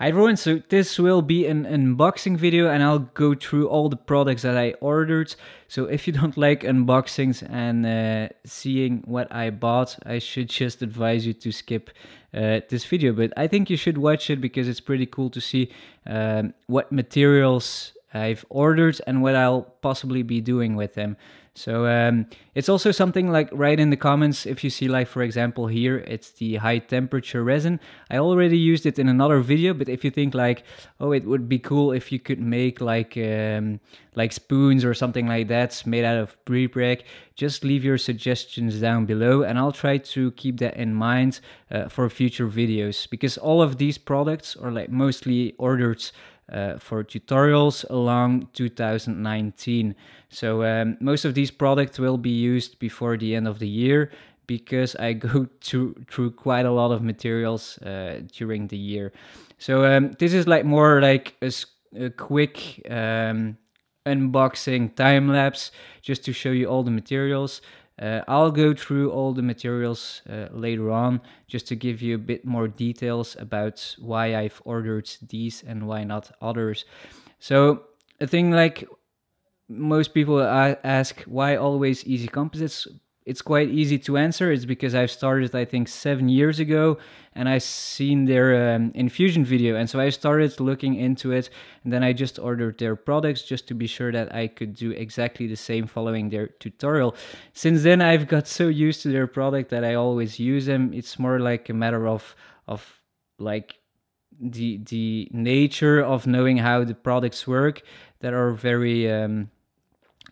Hi everyone, so this will be an unboxing video and I'll go through all the products that I ordered. So if you don't like unboxings and uh, seeing what I bought, I should just advise you to skip uh, this video. But I think you should watch it because it's pretty cool to see um, what materials I've ordered and what I'll possibly be doing with them. So um, it's also something like write in the comments if you see like for example here it's the high temperature resin. I already used it in another video but if you think like oh it would be cool if you could make like um, like spoons or something like that made out of pre-preg just leave your suggestions down below and I'll try to keep that in mind uh, for future videos because all of these products are like mostly ordered uh, for tutorials along 2019. So um, most of these products will be used before the end of the year because I go to, through quite a lot of materials uh, during the year. So um, this is like more like a, a quick um, unboxing time lapse just to show you all the materials. Uh, I'll go through all the materials uh, later on just to give you a bit more details about why I've ordered these and why not others. So a thing like most people ask why always Easy Composites it's quite easy to answer. It's because I've started, I think, seven years ago, and I seen their um, infusion video, and so I started looking into it, and then I just ordered their products just to be sure that I could do exactly the same following their tutorial. Since then, I've got so used to their product that I always use them. It's more like a matter of of like the the nature of knowing how the products work that are very um,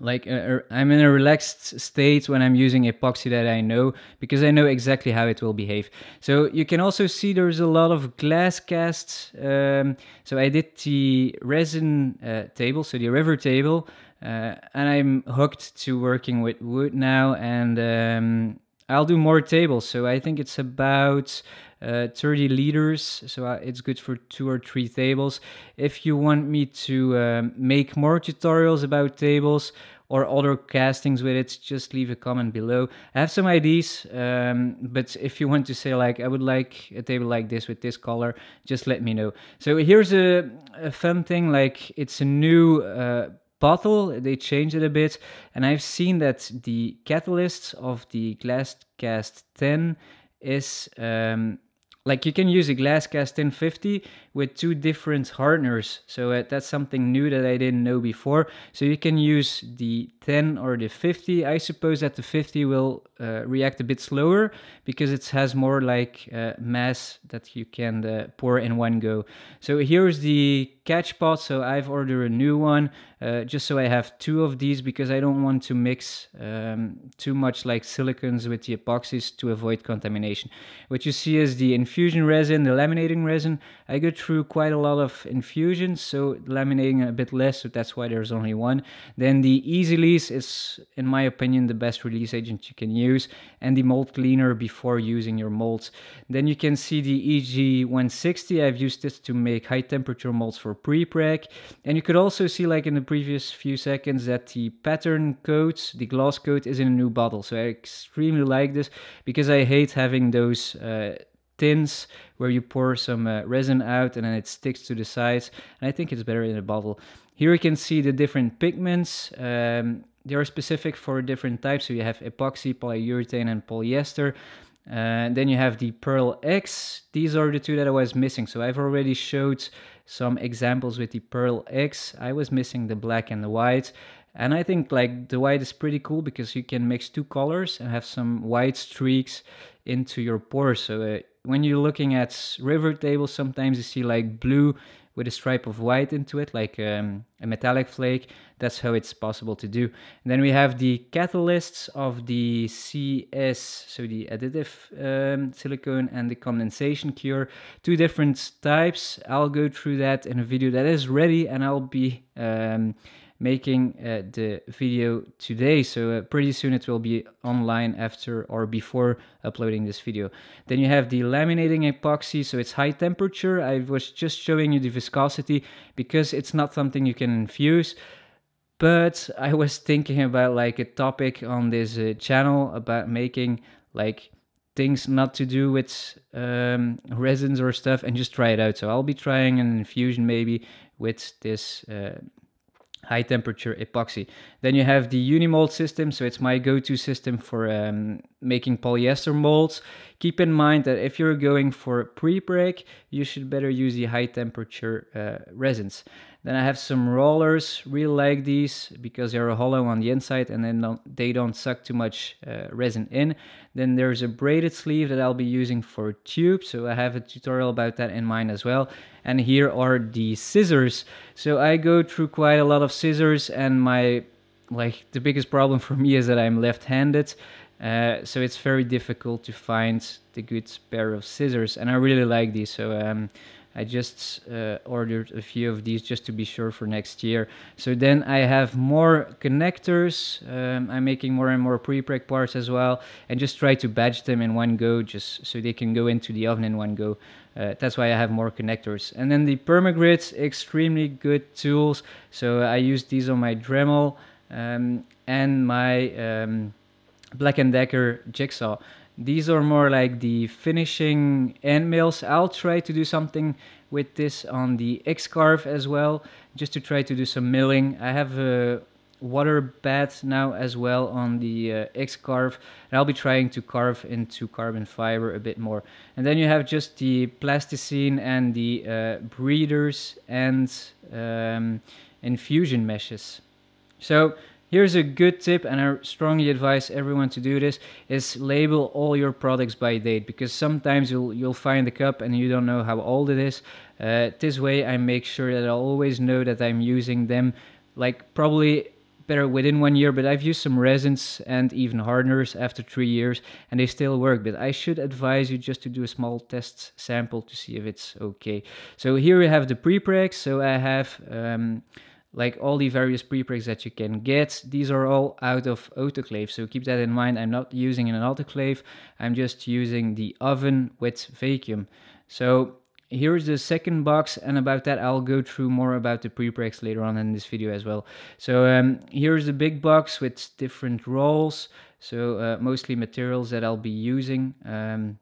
like uh, uh, I'm in a relaxed state when I'm using epoxy that I know because I know exactly how it will behave. So you can also see there's a lot of glass casts. Um, so I did the resin uh, table, so the river table, uh, and I'm hooked to working with wood now, and um, I'll do more tables. So I think it's about uh, 30 liters so uh, it's good for two or three tables. If you want me to um, make more tutorials about tables or other castings with it just leave a comment below. I have some ideas um, but if you want to say like i would like a table like this with this color just let me know. So here's a, a fun thing like it's a new uh, bottle. They changed it a bit and i've seen that the catalyst of the glass cast 10 is um, like you can use a glass cast 1050 with two different hardeners. So uh, that's something new that i didn't know before. So you can use the 10 or the 50 i suppose that the 50 will uh, react a bit slower because it has more like uh, mass that you can uh, pour in one go. So here's the catch pot. So i've ordered a new one uh, just so i have two of these because i don't want to mix um, too much like silicones with the epoxies to avoid contamination. What you see is the infusion resin the laminating resin. I go through quite a lot of infusions so laminating a bit less so that's why there's only one then the easy release is in my opinion the best release agent you can use and the mold cleaner before using your molds then you can see the EG160 i've used this to make high temperature molds for pre-preg. And you could also see like in the previous few seconds that the pattern coat, the gloss coat is in a new bottle. So I extremely like this because I hate having those uh, tins where you pour some uh, resin out and then it sticks to the sides. And I think it's better in a bottle. Here you can see the different pigments. Um, they are specific for different types. So you have epoxy, polyurethane, and polyester. Uh, then you have the Pearl X. These are the two that I was missing. So I've already showed some examples with the Pearl X. I was missing the black and the white. And I think like the white is pretty cool because you can mix two colors and have some white streaks into your pores. So uh, when you're looking at river tables, sometimes you see like blue with a stripe of white into it, like um, a metallic flake. That's how it's possible to do. And then we have the catalysts of the CS, so the additive um, silicone and the condensation cure. Two different types. I'll go through that in a video that is ready and I'll be um, making uh, the video today. So uh, pretty soon it will be online after or before uploading this video. Then you have the laminating epoxy. So it's high temperature. I was just showing you the viscosity because it's not something you can infuse. But i was thinking about like a topic on this uh, channel about making like things not to do with um, resins or stuff and just try it out. So I'll be trying an infusion maybe with this uh, high temperature epoxy. Then you have the Uni-Mould system, so it's my go-to system for um, making polyester molds. Keep in mind that if you're going for pre-preg, you should better use the high temperature uh, resins. Then I have some rollers, really like these because they're hollow on the inside and then they don't suck too much uh, resin in. Then there's a braided sleeve that I'll be using for tube, so I have a tutorial about that in mind as well. And here are the scissors. So I go through quite a lot of scissors and my, like the biggest problem for me is that I'm left-handed. Uh, so it's very difficult to find the good pair of scissors and I really like these. So um, I just uh, ordered a few of these just to be sure for next year. So then I have more connectors. Um, I'm making more and more pre-preg parts as well and just try to batch them in one go just so they can go into the oven in one go. Uh, that's why I have more connectors. And then the Permagrits, extremely good tools. So I use these on my Dremel um, and my um, Black & Decker jigsaw. These are more like the finishing end mills. I'll try to do something with this on the X-Carve as well, just to try to do some milling. I have a water bath now as well on the uh, X-Carve. And I'll be trying to carve into carbon fiber a bit more. And then you have just the plasticine and the uh, breeders and um, infusion meshes. So Here's a good tip, and I strongly advise everyone to do this, is label all your products by date, because sometimes you'll, you'll find a cup and you don't know how old it is. Uh, this way I make sure that I always know that I'm using them, like probably better within one year, but I've used some resins and even hardeners after three years, and they still work. But I should advise you just to do a small test sample to see if it's okay. So here we have the pre-pregs. So I have um, like all the various prepregs that you can get. These are all out of autoclave, so keep that in mind. I'm not using an autoclave, I'm just using the oven with vacuum. So here's the second box and about that I'll go through more about the prepregs later on in this video as well. So um, here's the big box with different rolls, so uh, mostly materials that I'll be using um,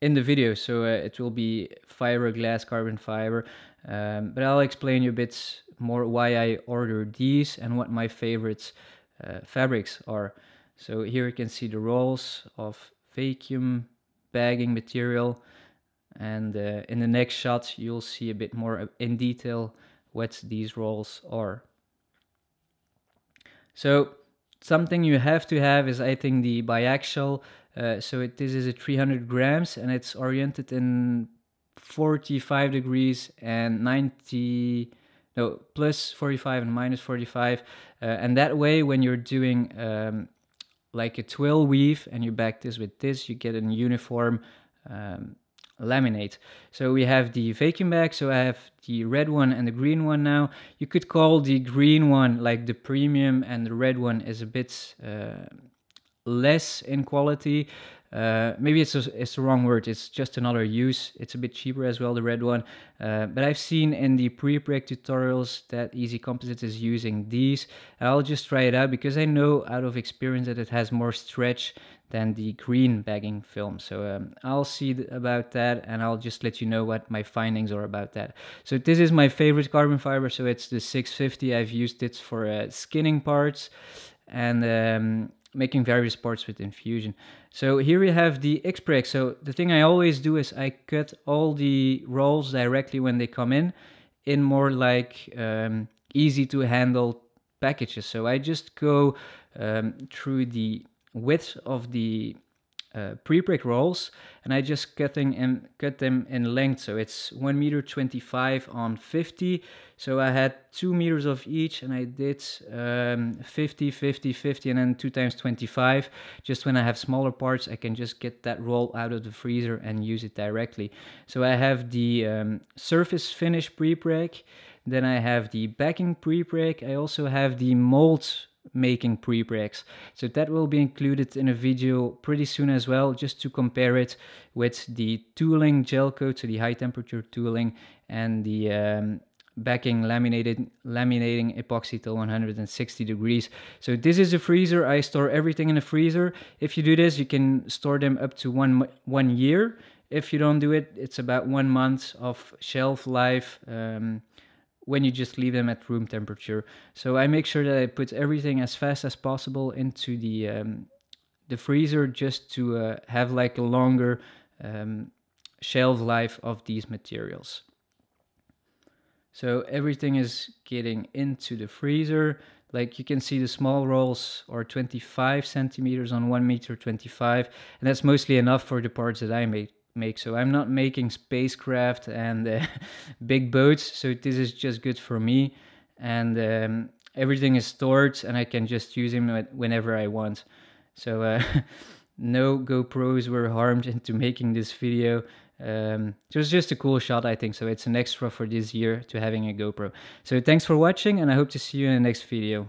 in the video. So uh, it will be fiberglass, carbon fiber, um, but I'll explain you a bit more why I ordered these and what my favorites uh, fabrics are. So here you can see the rolls of vacuum bagging material and uh, in the next shot you'll see a bit more in detail what these rolls are. So something you have to have is I think the biaxial. Uh, so it, this is a 300 grams and it's oriented in 45 degrees and 90 no plus 45 and minus 45 uh, and that way when you're doing um, like a twill weave and you back this with this you get a uniform um, laminate. So we have the vacuum bag so i have the red one and the green one now. You could call the green one like the premium and the red one is a bit uh, less in quality uh, maybe it's a, it's the wrong word. It's just another use. It's a bit cheaper as well, the red one. Uh, but I've seen in the pre-preg tutorials that Easy Composites is using these. I'll just try it out because I know out of experience that it has more stretch than the green bagging film. So um, I'll see about that and I'll just let you know what my findings are about that. So this is my favorite carbon fiber. So it's the 650. I've used it for uh, skinning parts and um, making various parts with infusion. So here we have the X-Preg. So the thing I always do is I cut all the rolls directly when they come in, in more like um, easy to handle packages. So I just go um, through the width of the uh, pre-preg rolls and I just cutting and cut them in length. So it's 1 meter 25 on 50 so I had 2 meters of each and I did um, 50 50 50 and then 2 times 25 just when I have smaller parts I can just get that roll out of the freezer and use it directly. So I have the um, surface finish pre-preg then I have the backing pre-preg I also have the mold making pre-pregs. So that will be included in a video pretty soon as well, just to compare it with the tooling gel coat, so the high temperature tooling and the um, backing laminated laminating epoxy till 160 degrees. So this is a freezer. I store everything in a freezer. If you do this you can store them up to one one year. If you don't do it it's about one month of shelf life um, when you just leave them at room temperature so i make sure that i put everything as fast as possible into the um, the freezer just to uh, have like a longer um, shelf life of these materials so everything is getting into the freezer. Like you can see the small rolls are 25 centimeters on 1 meter 25 and that's mostly enough for the parts that I make. Make. So I'm not making spacecraft and uh, big boats so this is just good for me and um, everything is stored and I can just use them whenever I want. So uh, no GoPros were harmed into making this video um, it was just a cool shot, I think. So it's an extra for this year to having a GoPro. So thanks for watching and I hope to see you in the next video.